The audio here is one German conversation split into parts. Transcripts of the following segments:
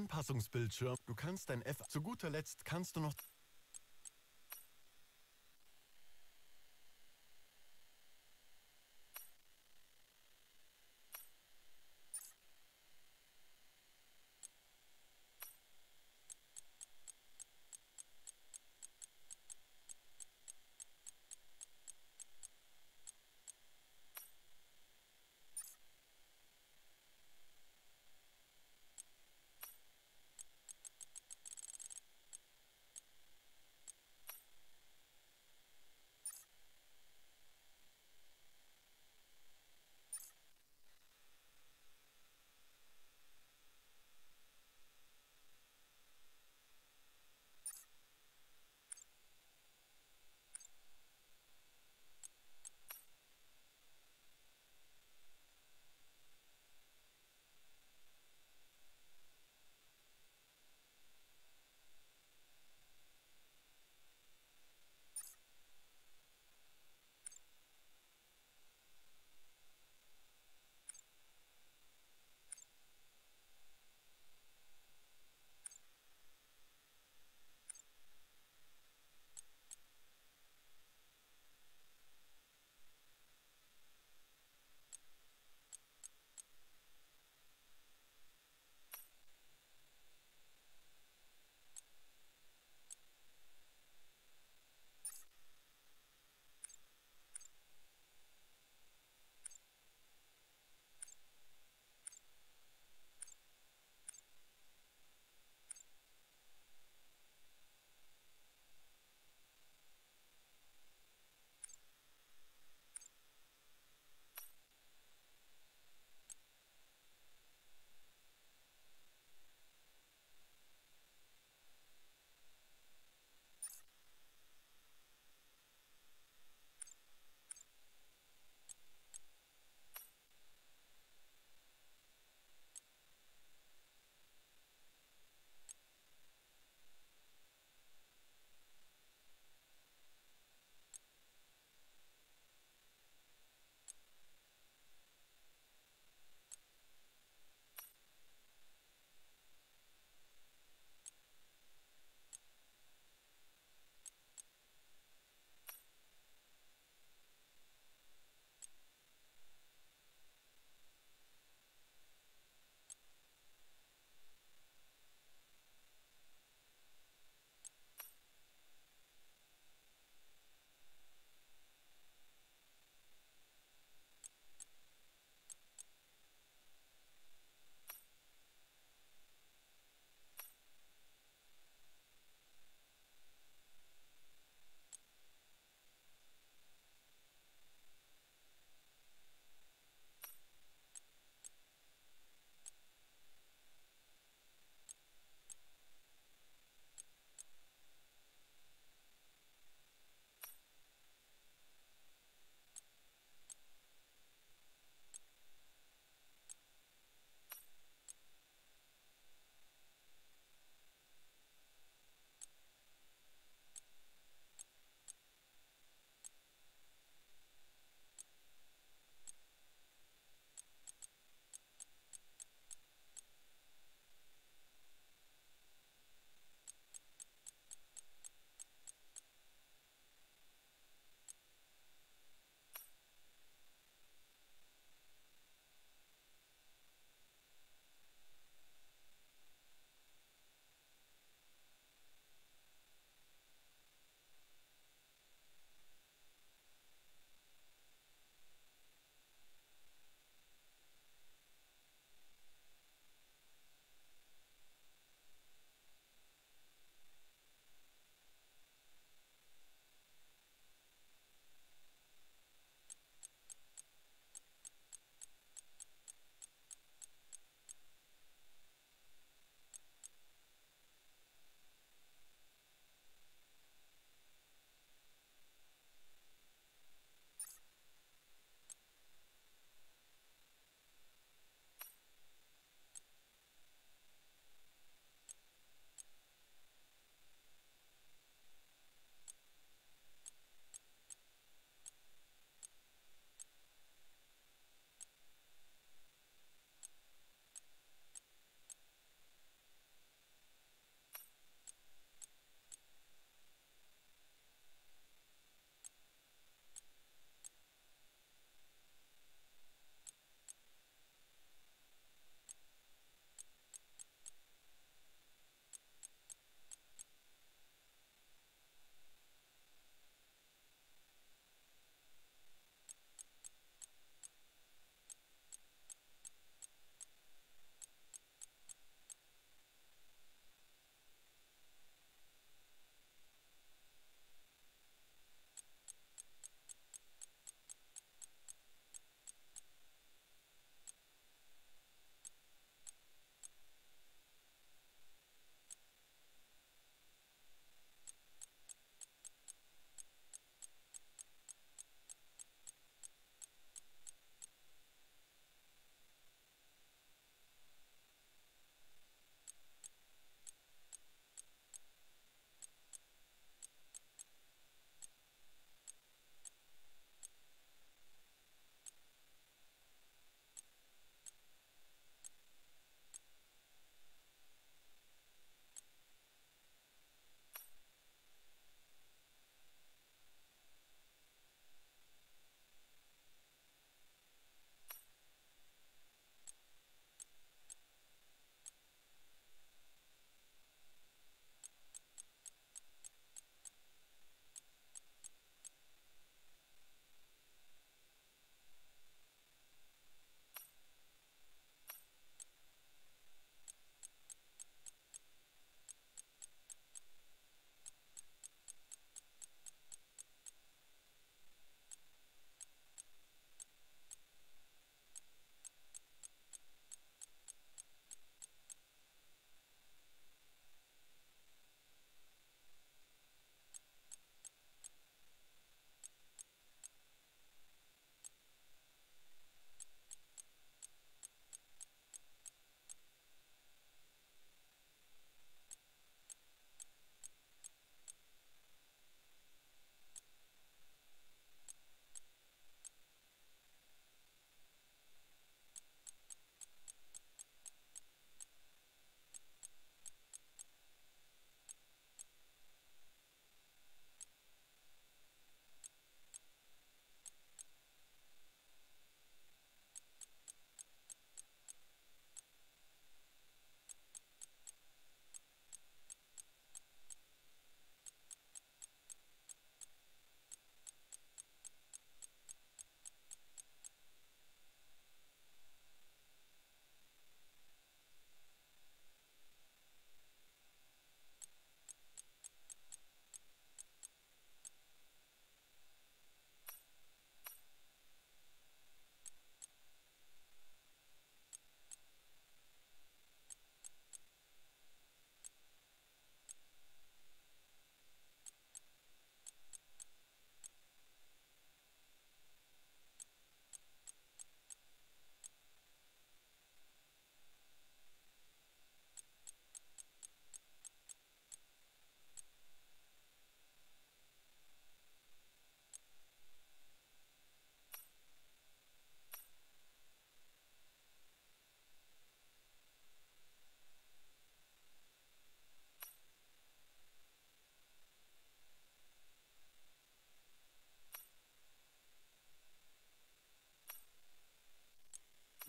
Anpassungsbildschirm. Du kannst dein F. Zu guter Letzt kannst du noch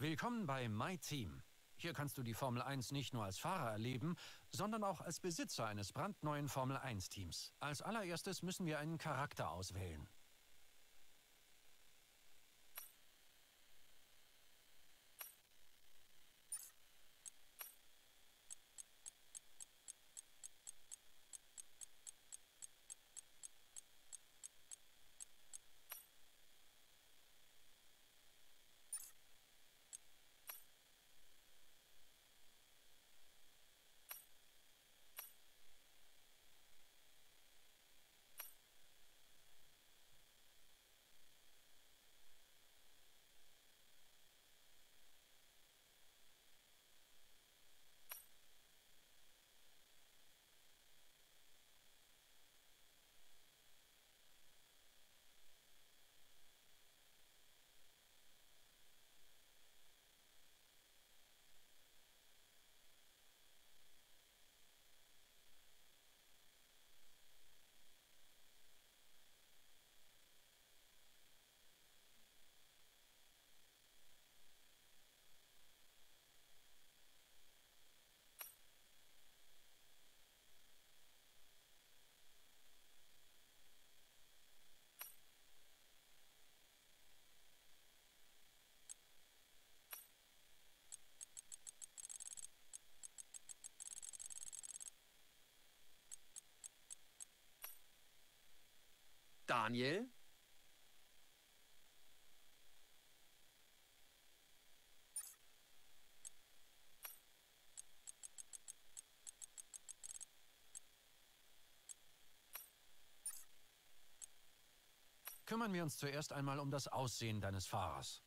Willkommen bei My Team. Hier kannst du die Formel 1 nicht nur als Fahrer erleben, sondern auch als Besitzer eines brandneuen Formel 1 Teams. Als allererstes müssen wir einen Charakter auswählen. Daniel? Kümmern wir uns zuerst einmal um das Aussehen deines Fahrers.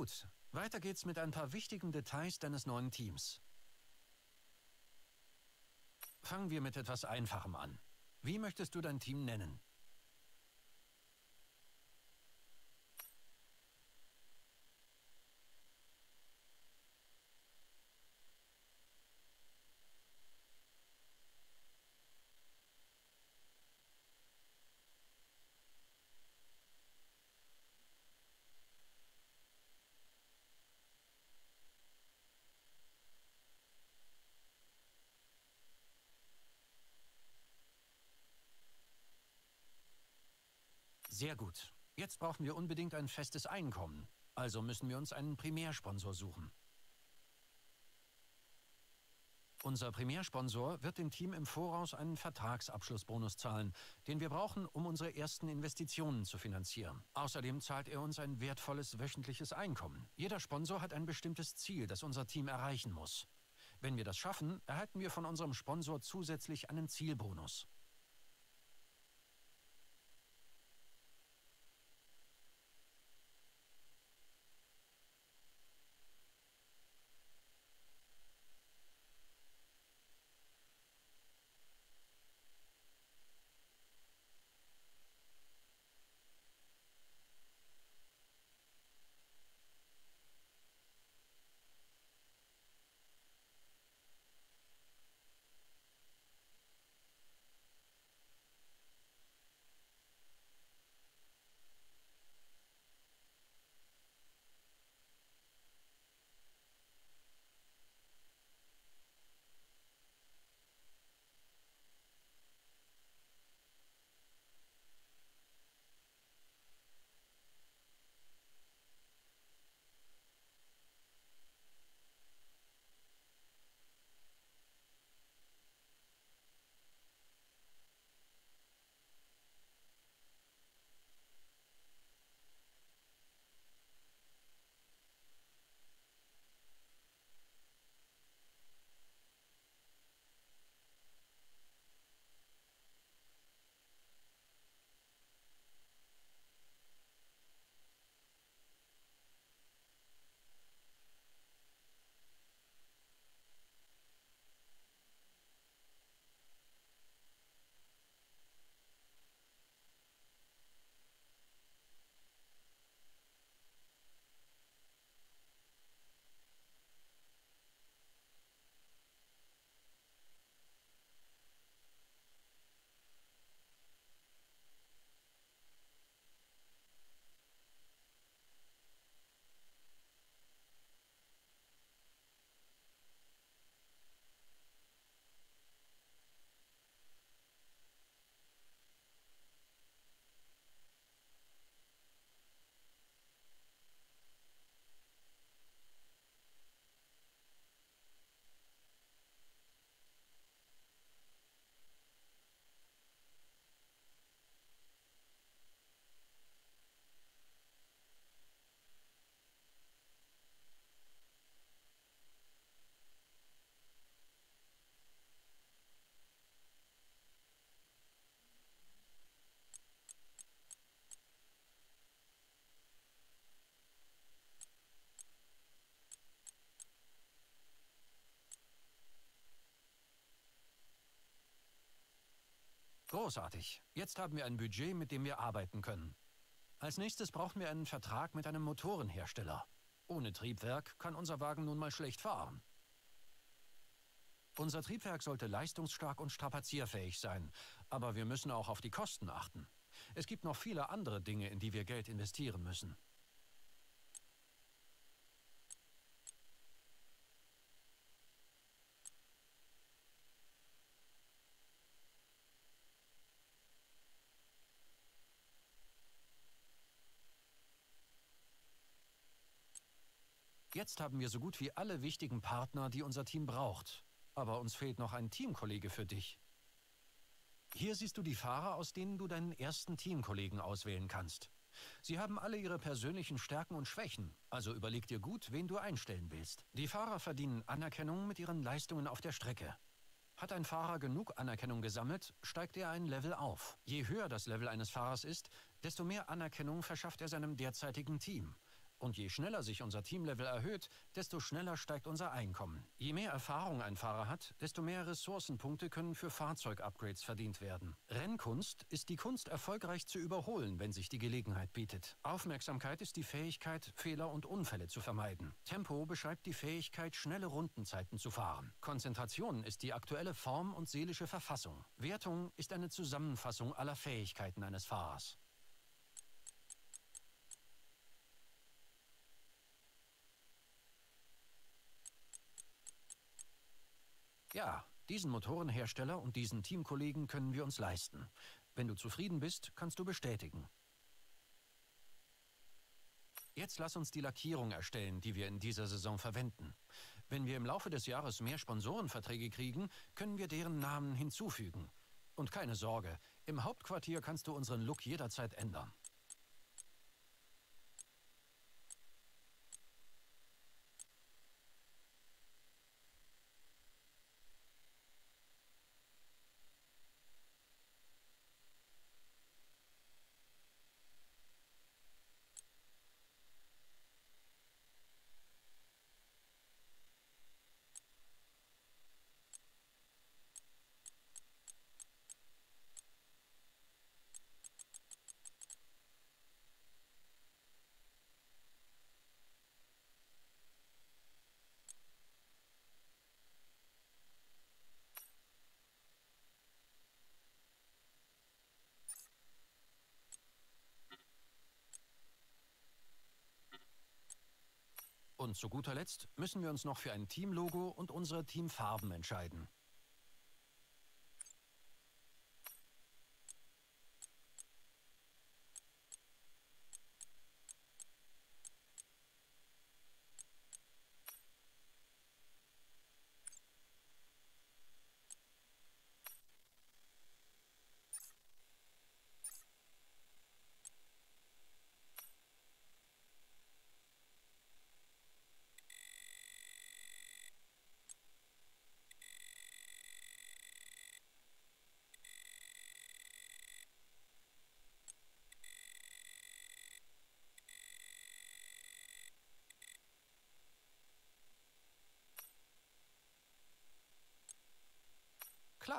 Gut, weiter geht's mit ein paar wichtigen Details deines neuen Teams. Fangen wir mit etwas Einfachem an. Wie möchtest du dein Team nennen? Sehr gut. Jetzt brauchen wir unbedingt ein festes Einkommen. Also müssen wir uns einen Primärsponsor suchen. Unser Primärsponsor wird dem Team im Voraus einen Vertragsabschlussbonus zahlen, den wir brauchen, um unsere ersten Investitionen zu finanzieren. Außerdem zahlt er uns ein wertvolles wöchentliches Einkommen. Jeder Sponsor hat ein bestimmtes Ziel, das unser Team erreichen muss. Wenn wir das schaffen, erhalten wir von unserem Sponsor zusätzlich einen Zielbonus. Großartig. Jetzt haben wir ein Budget, mit dem wir arbeiten können. Als nächstes brauchen wir einen Vertrag mit einem Motorenhersteller. Ohne Triebwerk kann unser Wagen nun mal schlecht fahren. Unser Triebwerk sollte leistungsstark und strapazierfähig sein, aber wir müssen auch auf die Kosten achten. Es gibt noch viele andere Dinge, in die wir Geld investieren müssen. Jetzt haben wir so gut wie alle wichtigen Partner, die unser Team braucht. Aber uns fehlt noch ein Teamkollege für dich. Hier siehst du die Fahrer, aus denen du deinen ersten Teamkollegen auswählen kannst. Sie haben alle ihre persönlichen Stärken und Schwächen, also überleg dir gut, wen du einstellen willst. Die Fahrer verdienen Anerkennung mit ihren Leistungen auf der Strecke. Hat ein Fahrer genug Anerkennung gesammelt, steigt er ein Level auf. Je höher das Level eines Fahrers ist, desto mehr Anerkennung verschafft er seinem derzeitigen Team. Und je schneller sich unser Teamlevel erhöht, desto schneller steigt unser Einkommen. Je mehr Erfahrung ein Fahrer hat, desto mehr Ressourcenpunkte können für Fahrzeugupgrades verdient werden. Rennkunst ist die Kunst, erfolgreich zu überholen, wenn sich die Gelegenheit bietet. Aufmerksamkeit ist die Fähigkeit, Fehler und Unfälle zu vermeiden. Tempo beschreibt die Fähigkeit, schnelle Rundenzeiten zu fahren. Konzentration ist die aktuelle Form und seelische Verfassung. Wertung ist eine Zusammenfassung aller Fähigkeiten eines Fahrers. Ja, diesen Motorenhersteller und diesen Teamkollegen können wir uns leisten. Wenn du zufrieden bist, kannst du bestätigen. Jetzt lass uns die Lackierung erstellen, die wir in dieser Saison verwenden. Wenn wir im Laufe des Jahres mehr Sponsorenverträge kriegen, können wir deren Namen hinzufügen. Und keine Sorge, im Hauptquartier kannst du unseren Look jederzeit ändern. Und zu guter Letzt müssen wir uns noch für ein Teamlogo und unsere Teamfarben entscheiden.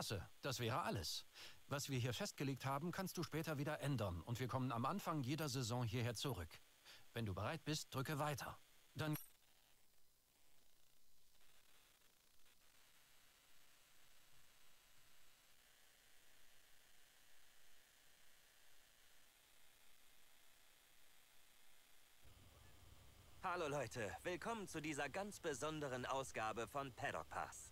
Klasse, das wäre alles. Was wir hier festgelegt haben, kannst du später wieder ändern und wir kommen am Anfang jeder Saison hierher zurück. Wenn du bereit bist, drücke weiter. Dann Hallo Leute, willkommen zu dieser ganz besonderen Ausgabe von Paddock Pass.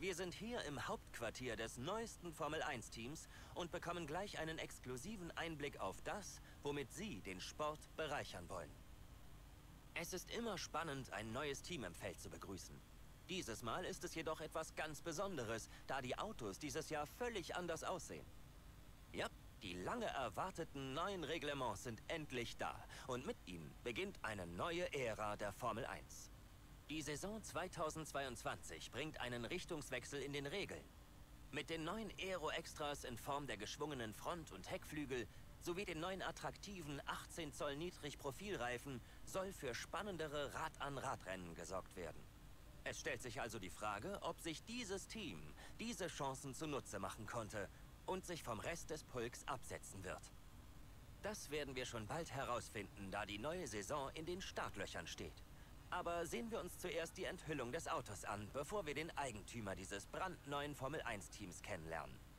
Wir sind hier im Hauptquartier des neuesten Formel-1-Teams und bekommen gleich einen exklusiven Einblick auf das, womit Sie den Sport bereichern wollen. Es ist immer spannend, ein neues Team im Feld zu begrüßen. Dieses Mal ist es jedoch etwas ganz Besonderes, da die Autos dieses Jahr völlig anders aussehen. Ja, die lange erwarteten neuen Reglements sind endlich da und mit ihnen beginnt eine neue Ära der Formel 1. Die Saison 2022 bringt einen Richtungswechsel in den Regeln. Mit den neuen Aero-Extras in Form der geschwungenen Front- und Heckflügel sowie den neuen attraktiven 18 Zoll Niedrigprofilreifen soll für spannendere Rad-an-Rad-Rennen gesorgt werden. Es stellt sich also die Frage, ob sich dieses Team diese Chancen zunutze machen konnte und sich vom Rest des Pulks absetzen wird. Das werden wir schon bald herausfinden, da die neue Saison in den Startlöchern steht. Aber sehen wir uns zuerst die Enthüllung des Autos an, bevor wir den Eigentümer dieses brandneuen Formel-1-Teams kennenlernen.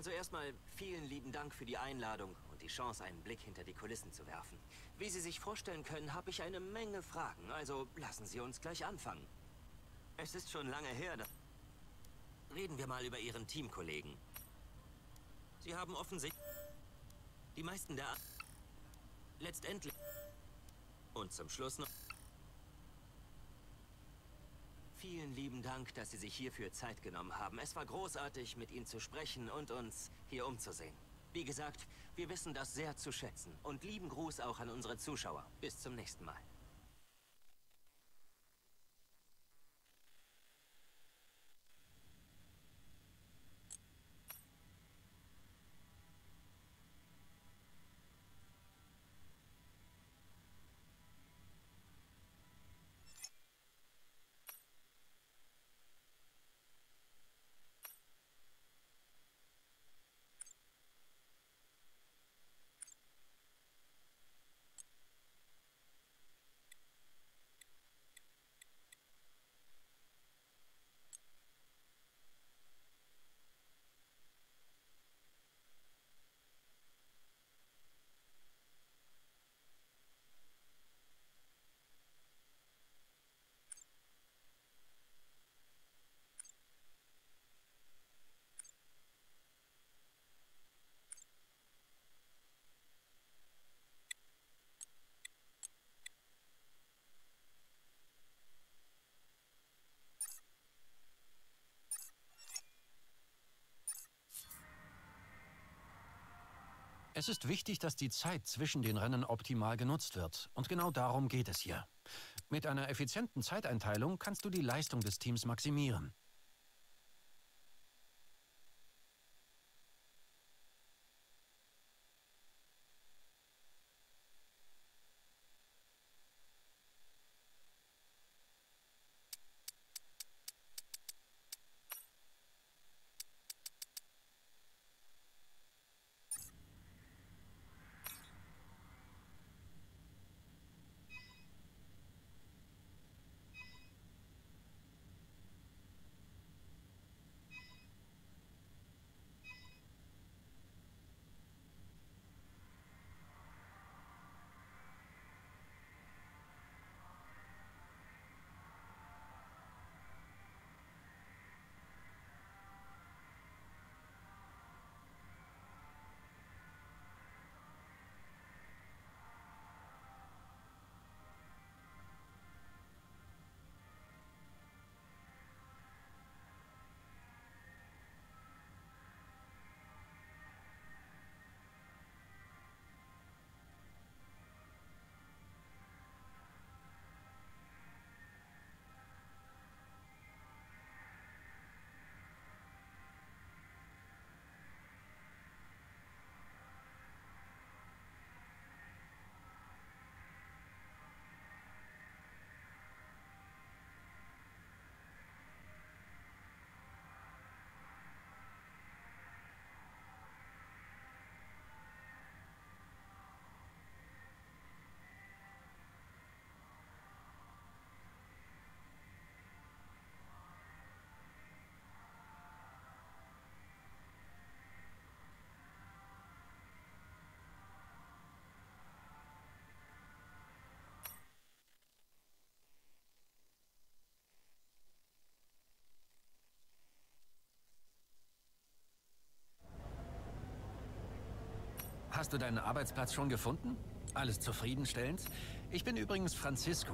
Also erstmal vielen lieben Dank für die Einladung und die Chance, einen Blick hinter die Kulissen zu werfen. Wie Sie sich vorstellen können, habe ich eine Menge Fragen, also lassen Sie uns gleich anfangen. Es ist schon lange her, da Reden wir mal über Ihren Teamkollegen. Sie haben offensichtlich... Die meisten der... Letztendlich... Und zum Schluss noch... Vielen lieben Dank, dass Sie sich hierfür Zeit genommen haben. Es war großartig, mit Ihnen zu sprechen und uns hier umzusehen. Wie gesagt, wir wissen das sehr zu schätzen. Und lieben Gruß auch an unsere Zuschauer. Bis zum nächsten Mal. Es ist wichtig, dass die Zeit zwischen den Rennen optimal genutzt wird. Und genau darum geht es hier. Mit einer effizienten Zeiteinteilung kannst du die Leistung des Teams maximieren. Hast du deinen Arbeitsplatz schon gefunden? Alles zufriedenstellend? Ich bin übrigens Francisco.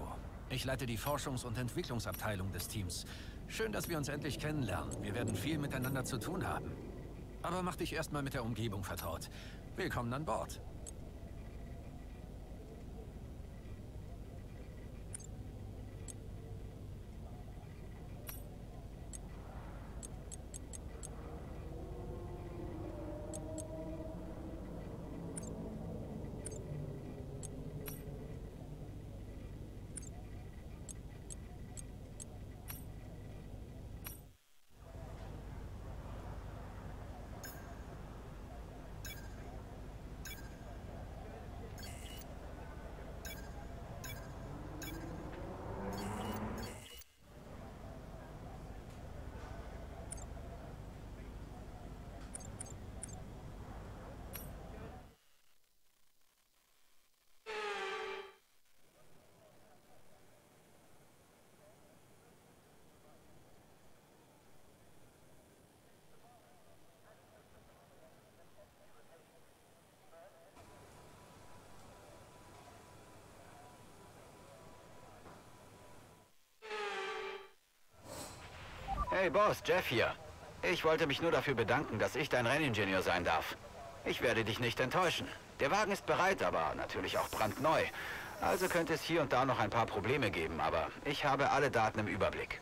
Ich leite die Forschungs- und Entwicklungsabteilung des Teams. Schön, dass wir uns endlich kennenlernen. Wir werden viel miteinander zu tun haben. Aber mach dich erstmal mit der Umgebung vertraut. Willkommen an Bord. Hey Boss, Jeff hier. Ich wollte mich nur dafür bedanken, dass ich dein Renningenieur sein darf. Ich werde dich nicht enttäuschen. Der Wagen ist bereit, aber natürlich auch brandneu. Also könnte es hier und da noch ein paar Probleme geben, aber ich habe alle Daten im Überblick.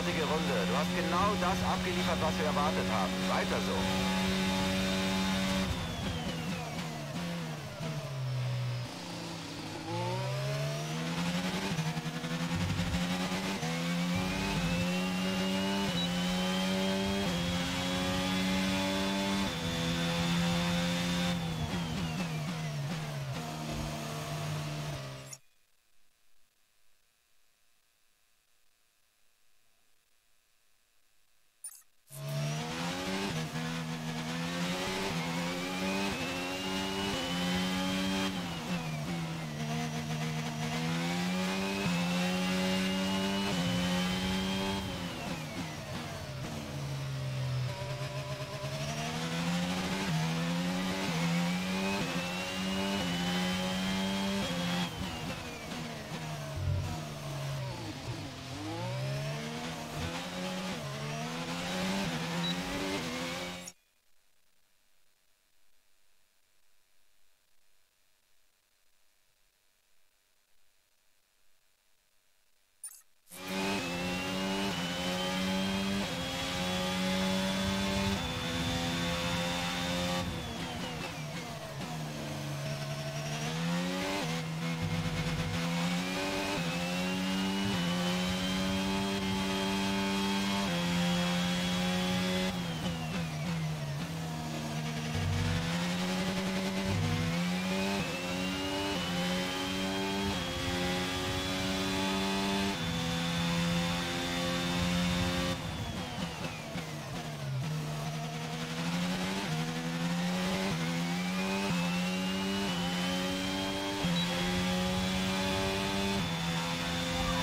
Großartige Runde. Du hast genau das abgeliefert, was wir erwartet haben. Weiter so.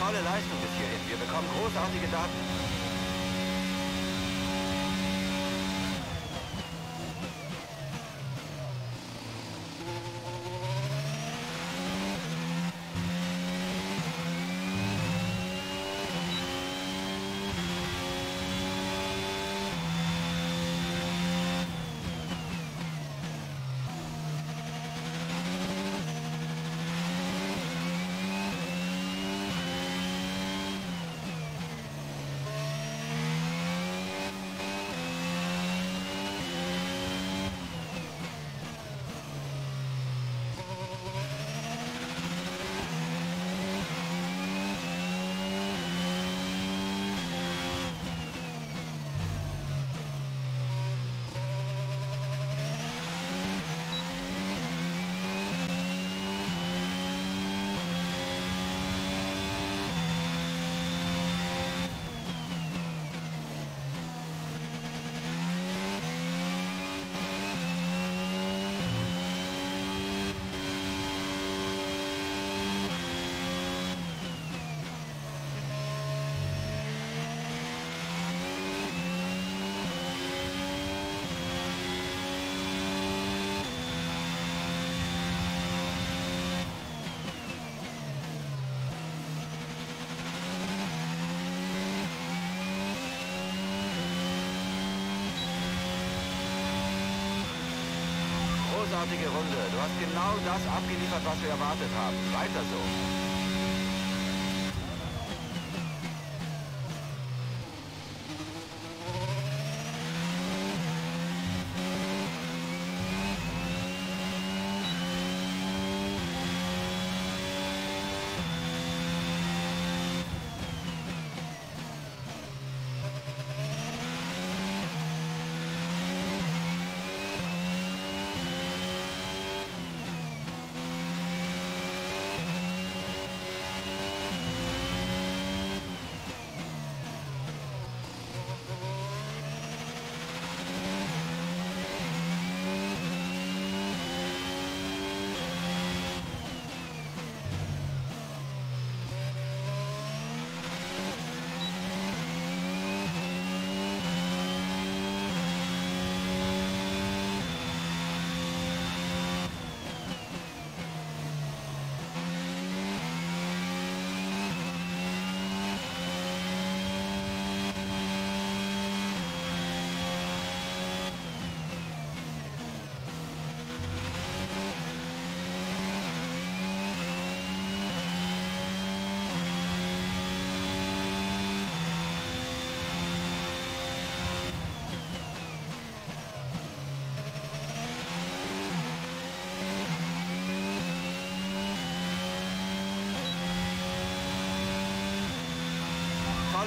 tolle Leistung bis hierhin. Wir bekommen großartige Daten. Großartige Runde. Du hast genau das abgeliefert, was wir erwartet haben. Weiter so.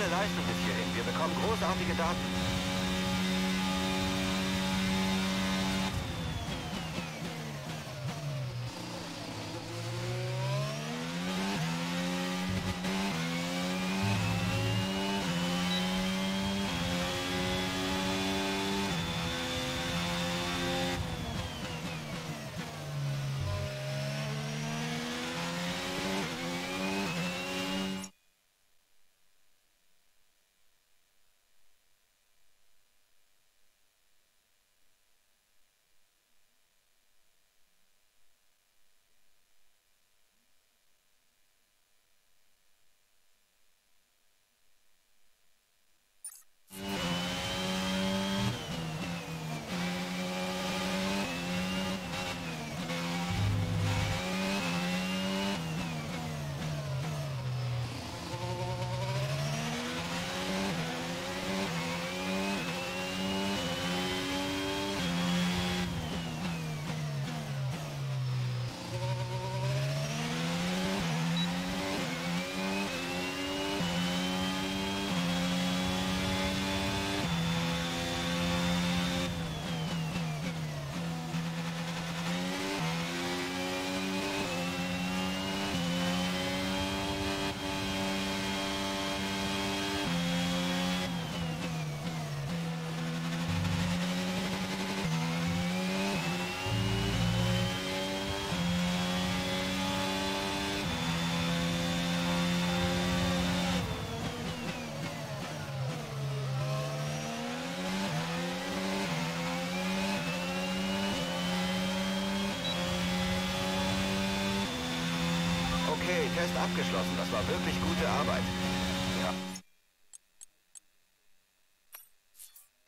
tolle Leistung bis hierhin. Wir bekommen großartige Daten. Test abgeschlossen. Das war wirklich gute Arbeit. Ja.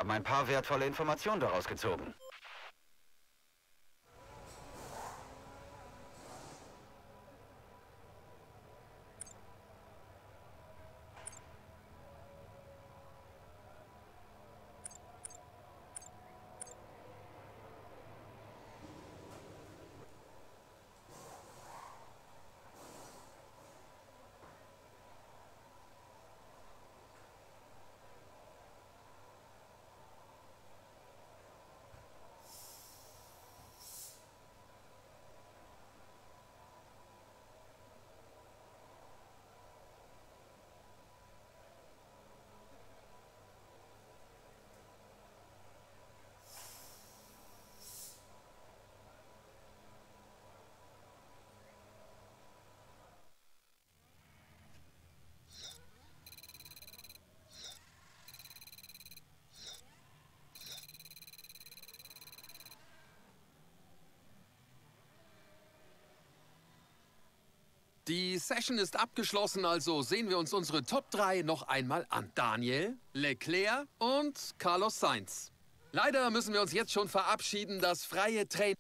Haben ein paar wertvolle Informationen daraus gezogen. Die Session ist abgeschlossen, also sehen wir uns unsere Top 3 noch einmal an. Daniel, Leclerc und Carlos Sainz. Leider müssen wir uns jetzt schon verabschieden, das freie Training...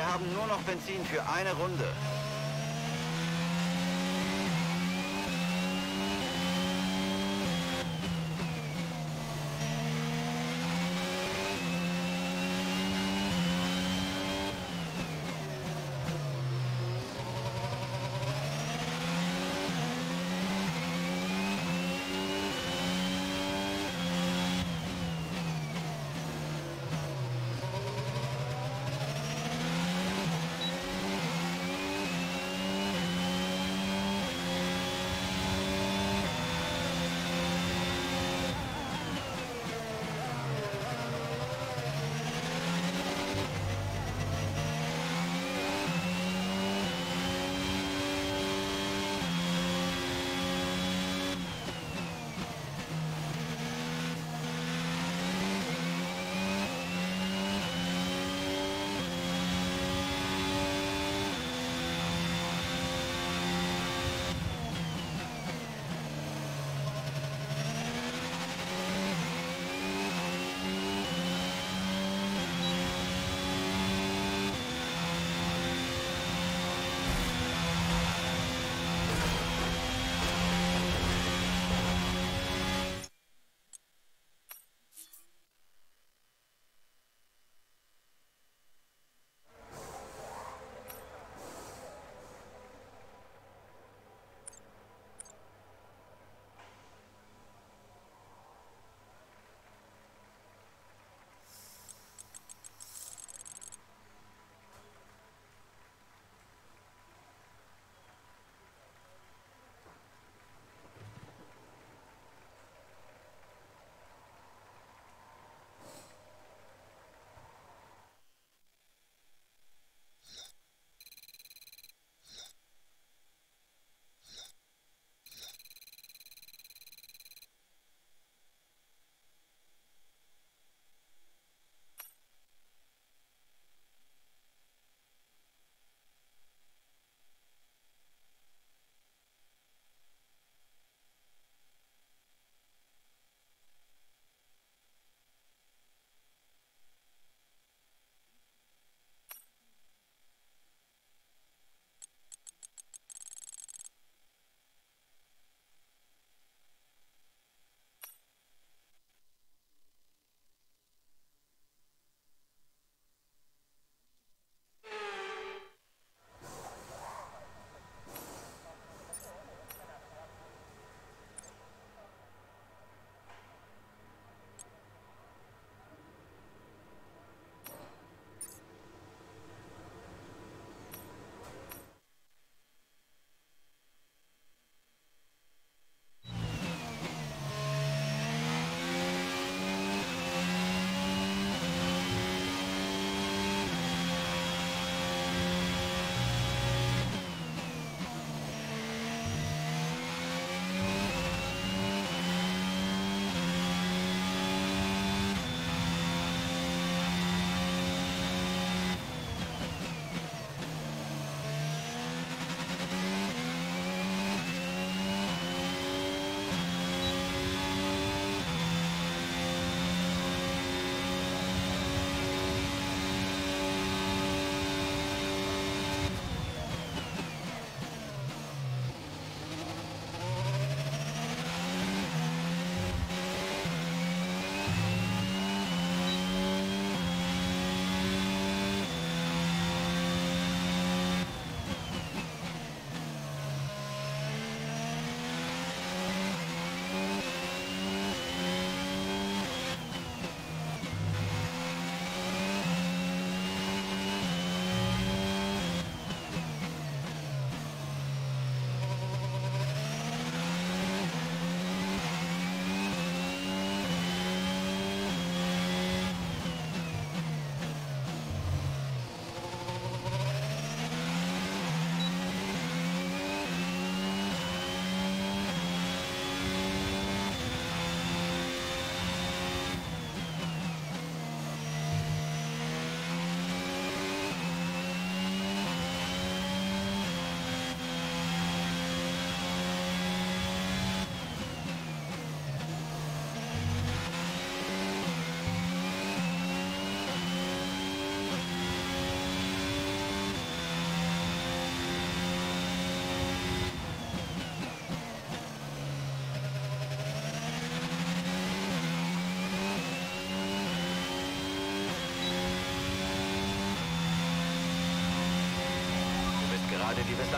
Wir haben nur noch Benzin für eine Runde.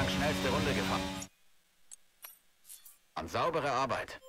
Bislang schnellste Runde gefahren. Und saubere Arbeit.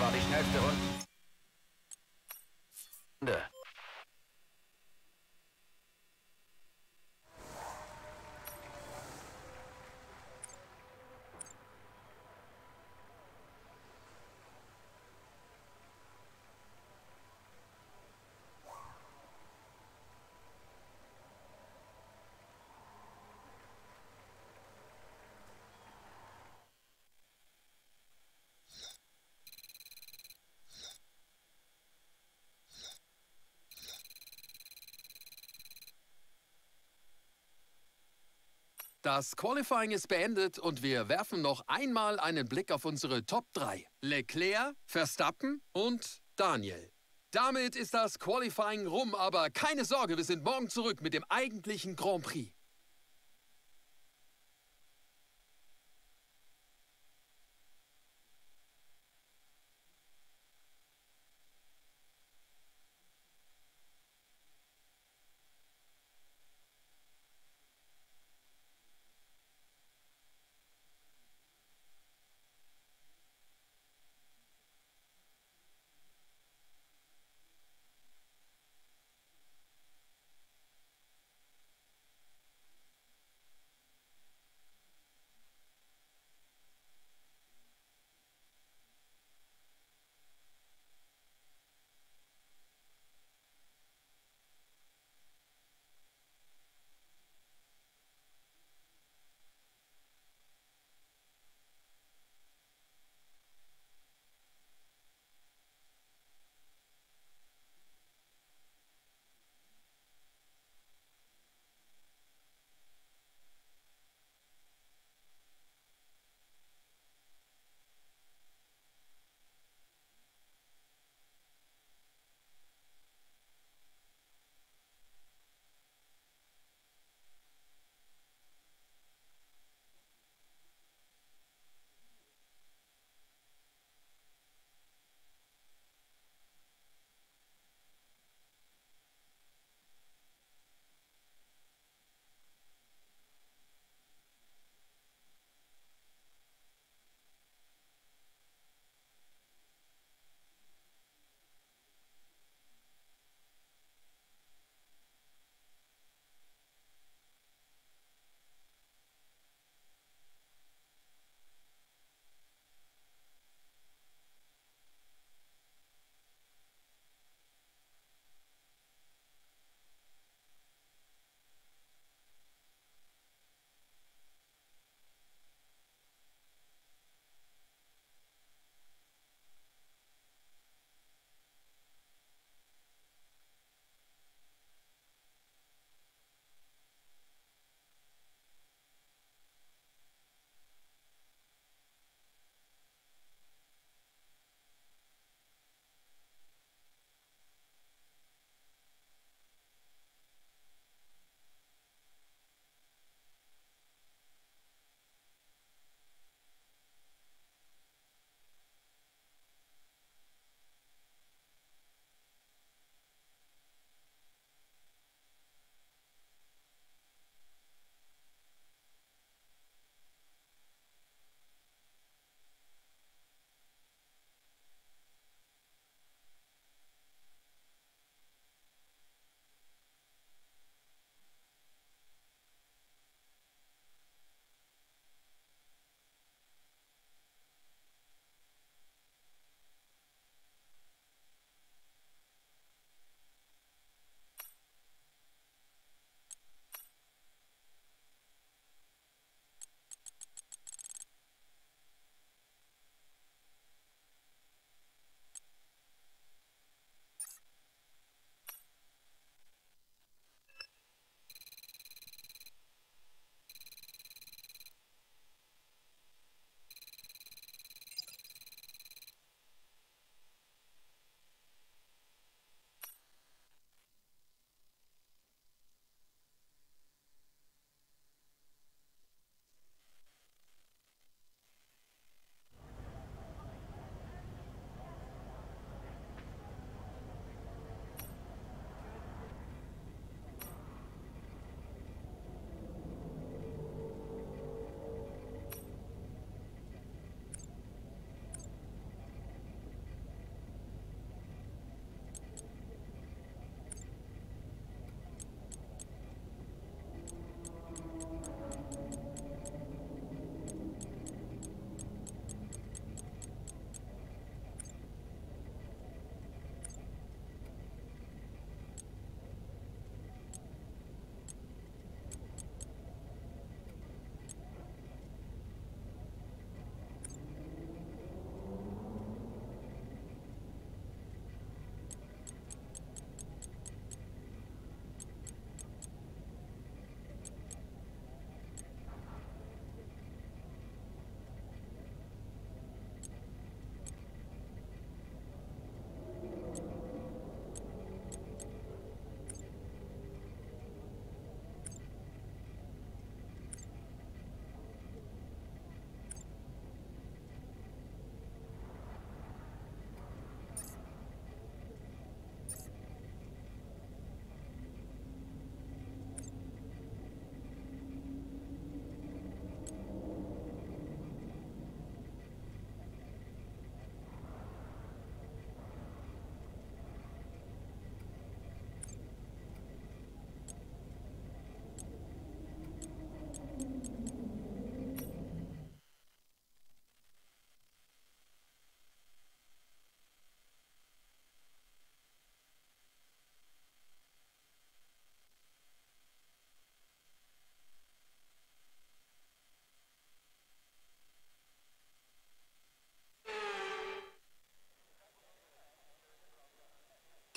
War die schnellste Runde. Das Qualifying ist beendet und wir werfen noch einmal einen Blick auf unsere Top 3. Leclerc, Verstappen und Daniel. Damit ist das Qualifying rum, aber keine Sorge, wir sind morgen zurück mit dem eigentlichen Grand Prix.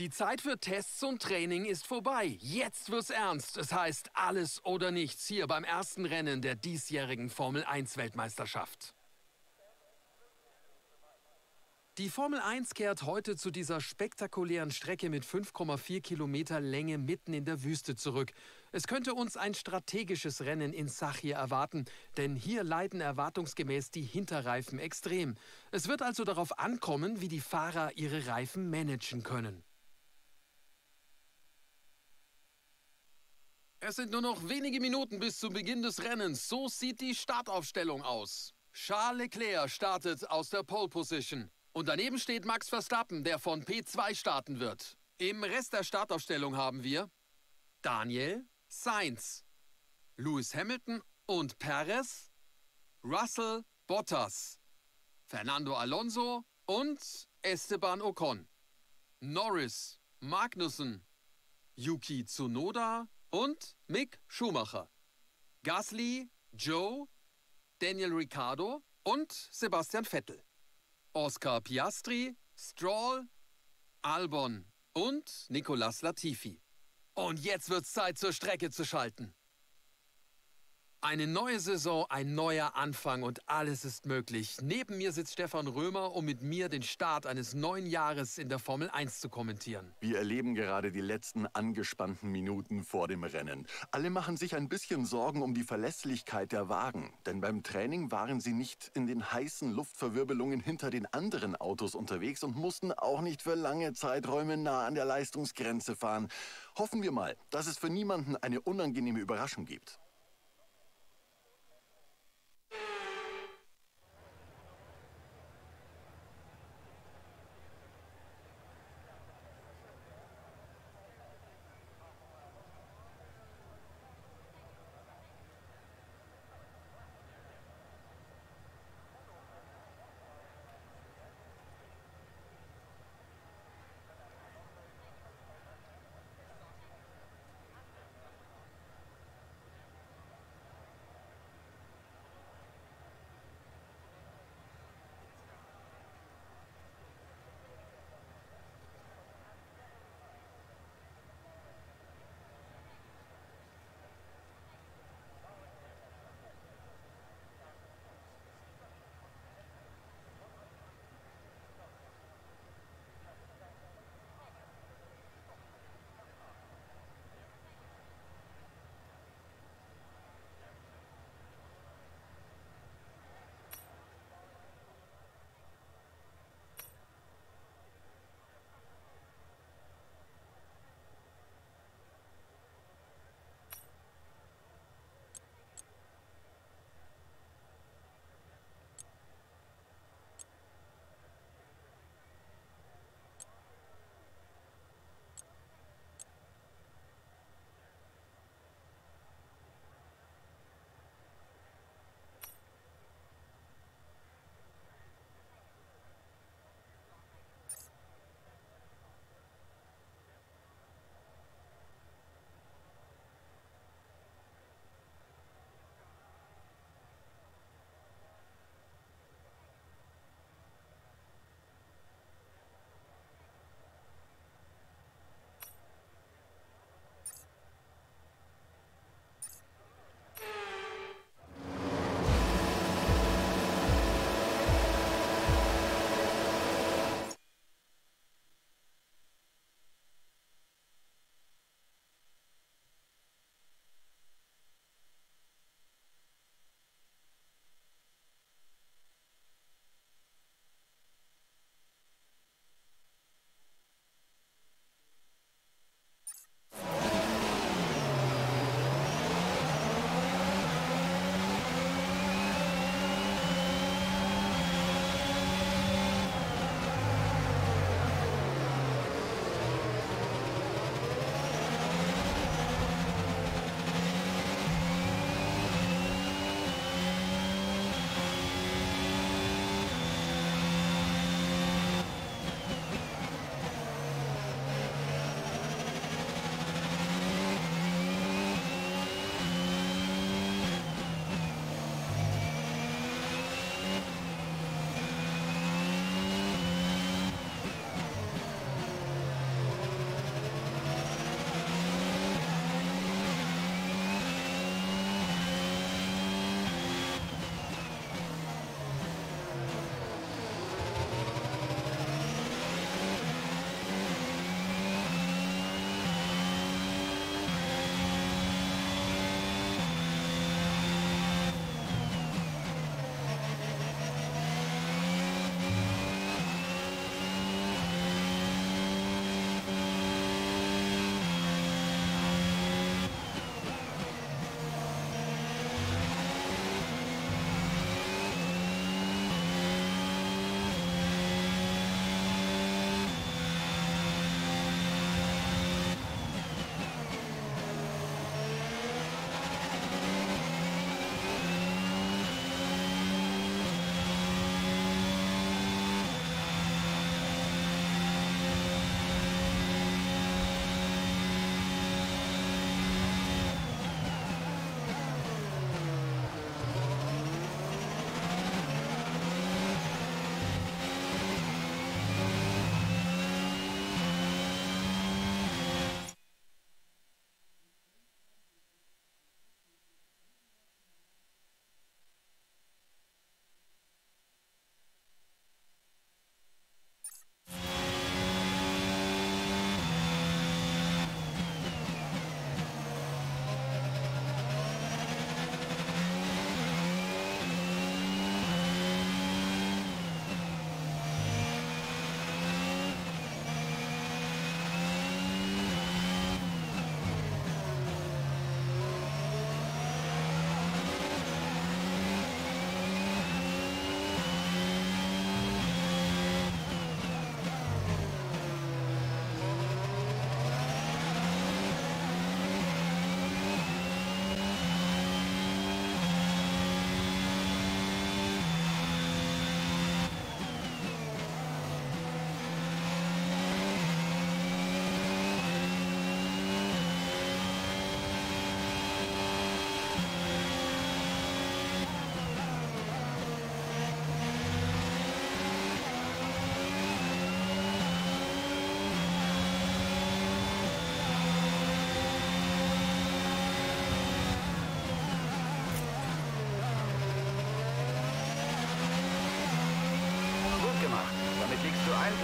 Die Zeit für Tests und Training ist vorbei. Jetzt wird's ernst. Es heißt alles oder nichts hier beim ersten Rennen der diesjährigen Formel 1 Weltmeisterschaft. Die Formel 1 kehrt heute zu dieser spektakulären Strecke mit 5,4 Kilometer Länge mitten in der Wüste zurück. Es könnte uns ein strategisches Rennen in Sachir erwarten, denn hier leiden erwartungsgemäß die Hinterreifen extrem. Es wird also darauf ankommen, wie die Fahrer ihre Reifen managen können. Es sind nur noch wenige Minuten bis zum Beginn des Rennens. So sieht die Startaufstellung aus. Charles Leclerc startet aus der Pole Position. Und daneben steht Max Verstappen, der von P2 starten wird. Im Rest der Startaufstellung haben wir Daniel, Sainz, Lewis Hamilton und Perez, Russell, Bottas, Fernando Alonso und Esteban Ocon, Norris, Magnussen, Yuki Tsunoda und Mick Schumacher, Gasly, Joe, Daniel Ricciardo und Sebastian Vettel. Oscar Piastri, Stroll, Albon und Nicolas Latifi. Und jetzt wird's Zeit, zur Strecke zu schalten. Eine neue Saison, ein neuer Anfang und alles ist möglich. Neben mir sitzt Stefan Römer, um mit mir den Start eines neuen Jahres in der Formel 1 zu kommentieren. Wir erleben gerade die letzten angespannten Minuten vor dem Rennen. Alle machen sich ein bisschen Sorgen um die Verlässlichkeit der Wagen. Denn beim Training waren sie nicht in den heißen Luftverwirbelungen hinter den anderen Autos unterwegs und mussten auch nicht für lange Zeiträume nah an der Leistungsgrenze fahren. Hoffen wir mal, dass es für niemanden eine unangenehme Überraschung gibt.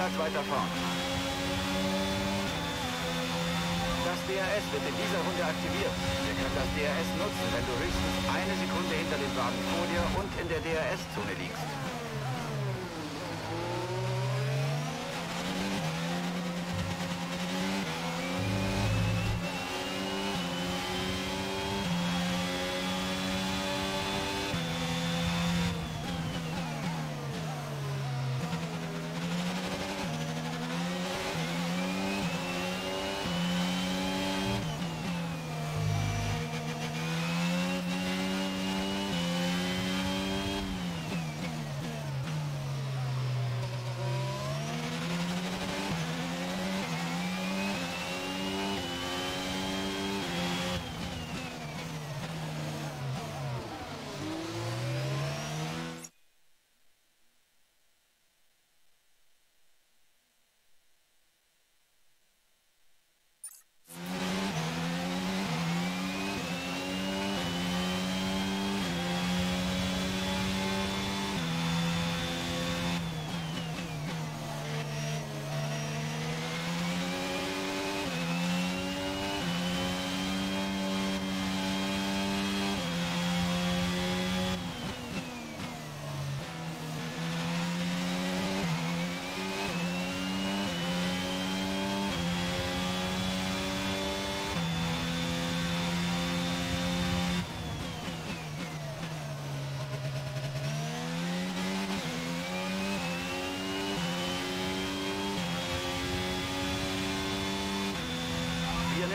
Platz weiter vorn. Das DRS wird in dieser Runde aktiviert. Wir können das DRS nutzen, wenn du höchstens eine Sekunde hinter dem Wagen vor dir und in der DRS-Zone liegst.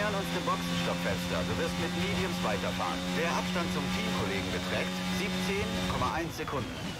Nähern uns dem Boxenstoppfenster. Du wirst mit Mediums weiterfahren. Der Abstand zum Teamkollegen beträgt 17,1 Sekunden.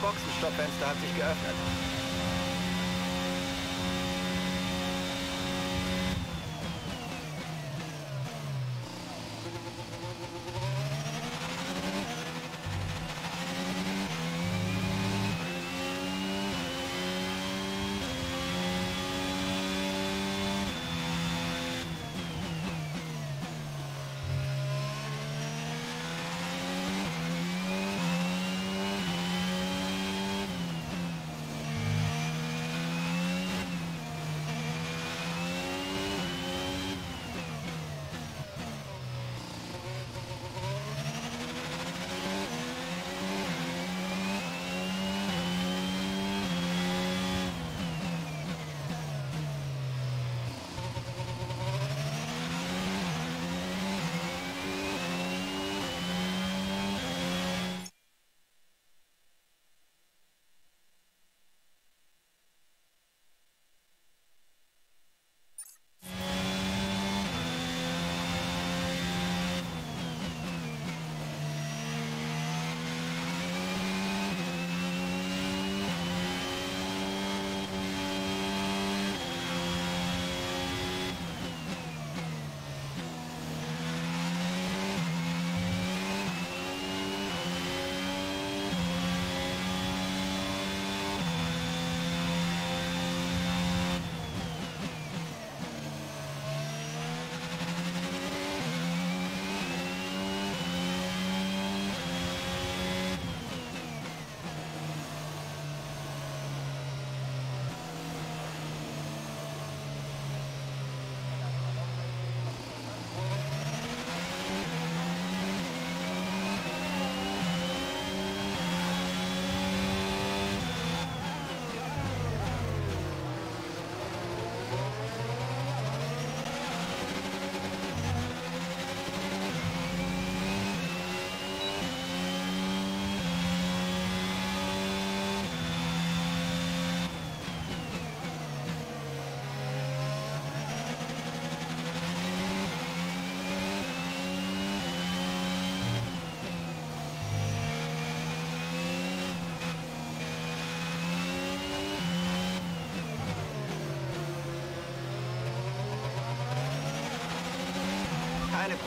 Boxenstoppfenster hat sich geöffnet.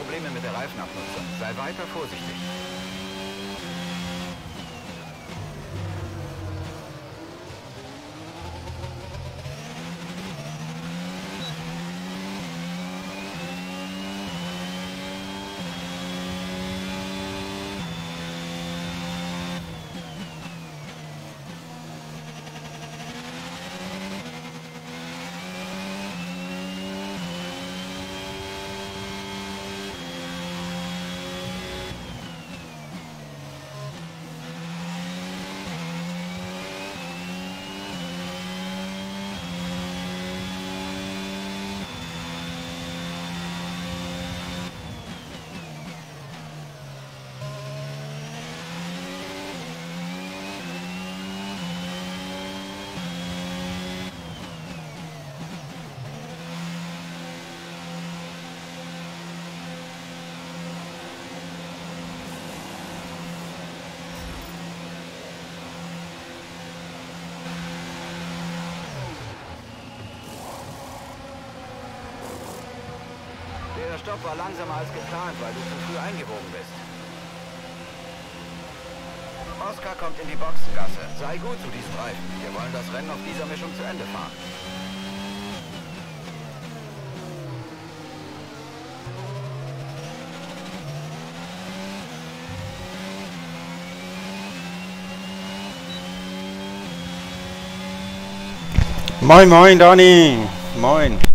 Probleme mit der Reifenabnutzung. Sei weiter vorsichtig. Der Stopp war langsamer als geplant, weil du zu früh eingebogen bist. Oscar kommt in die Boxengasse. Sei gut zu diesen Reifen. Wir wollen das Rennen auf dieser Mischung zu Ende fahren. Moin, moin, Dani. Moin.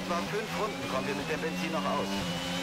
Etwa fünf Runden kommen wir mit dem Benzin noch aus.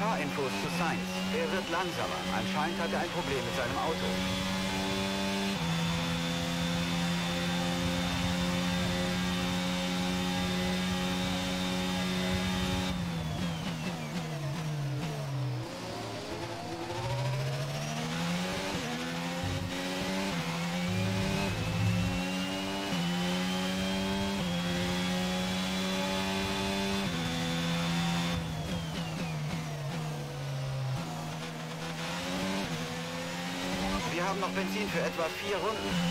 Paar Infos zu Sainz. Er wird langsamer. Anscheinend hat er ein Problem mit seinem Auto. Haben noch Benzin für etwa vier Runden.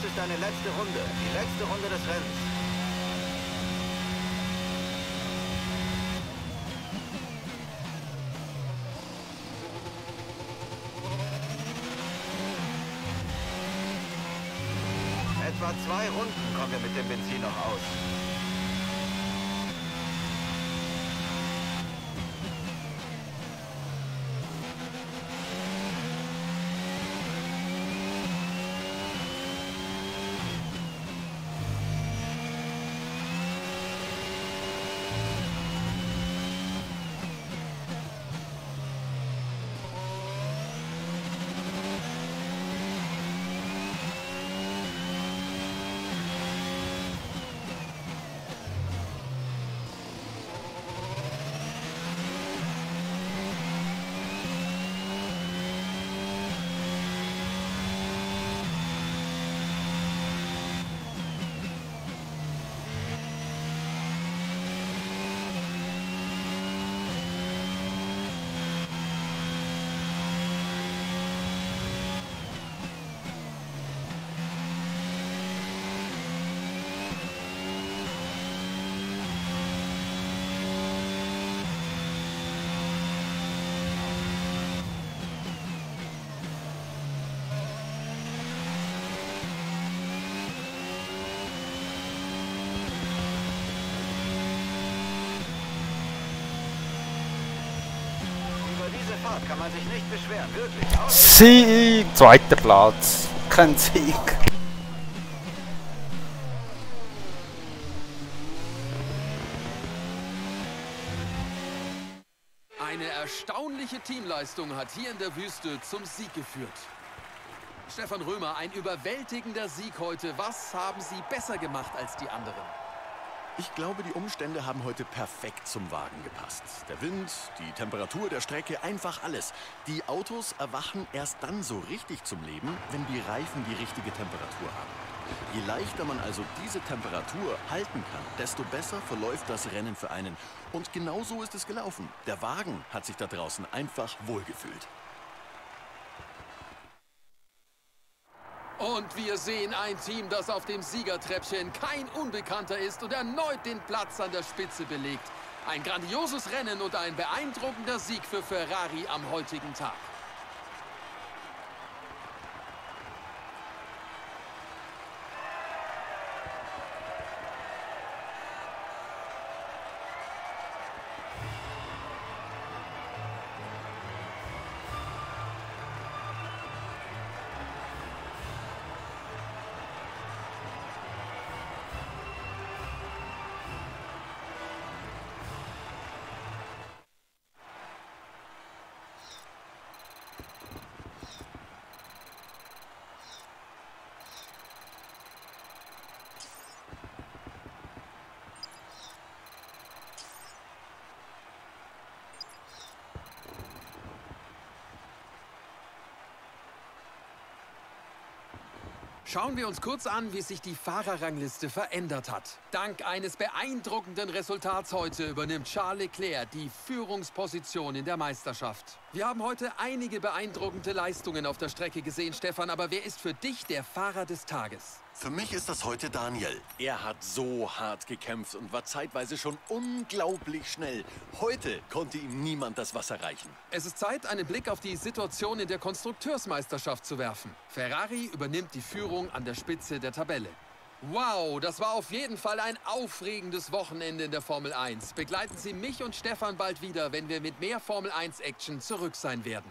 Das ist deine letzte Runde, die letzte Runde des Rennens. Etwa zwei Runden kommen wir mit dem Benzin noch aus. Sieg! Zweiter Platz. Kein Sieg. Eine erstaunliche Teamleistung hat hier in der Wüste zum Sieg geführt. Stefan Römer, ein überwältigender Sieg heute. Was haben Sie besser gemacht als die anderen? Ich glaube, die Umstände haben heute perfekt zum Wagen gepasst. Der Wind, die Temperatur der Strecke, einfach alles. Die Autos erwachen erst dann so richtig zum Leben, wenn die Reifen die richtige Temperatur haben. Je leichter man also diese Temperatur halten kann, desto besser verläuft das Rennen für einen. Und genau so ist es gelaufen. Der Wagen hat sich da draußen einfach wohlgefühlt. Und wir sehen ein Team, das auf dem Siegertreppchen kein Unbekannter ist und erneut den Platz an der Spitze belegt. Ein grandioses Rennen und ein beeindruckender Sieg für Ferrari am heutigen Tag. Schauen wir uns kurz an, wie sich die Fahrerrangliste verändert hat. Dank eines beeindruckenden Resultats heute übernimmt Charles Leclerc die Führungsposition in der Meisterschaft. Wir haben heute einige beeindruckende Leistungen auf der Strecke gesehen, Stefan, aber wer ist für dich der Fahrer des Tages? Für mich ist das heute Daniel. Er hat so hart gekämpft und war zeitweise schon unglaublich schnell. Heute konnte ihm niemand das Wasser reichen. Es ist Zeit, einen Blick auf die Situation in der Konstrukteursmeisterschaft zu werfen. Ferrari übernimmt die Führung an der Spitze der Tabelle. Wow, das war auf jeden Fall ein aufregendes Wochenende in der Formel 1. Begleiten Sie mich und Stefan bald wieder, wenn wir mit mehr Formel 1 Action zurück sein werden.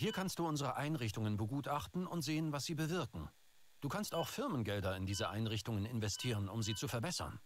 Hier kannst du unsere Einrichtungen begutachten und sehen, was sie bewirken. Du kannst auch Firmengelder in diese Einrichtungen investieren, um sie zu verbessern.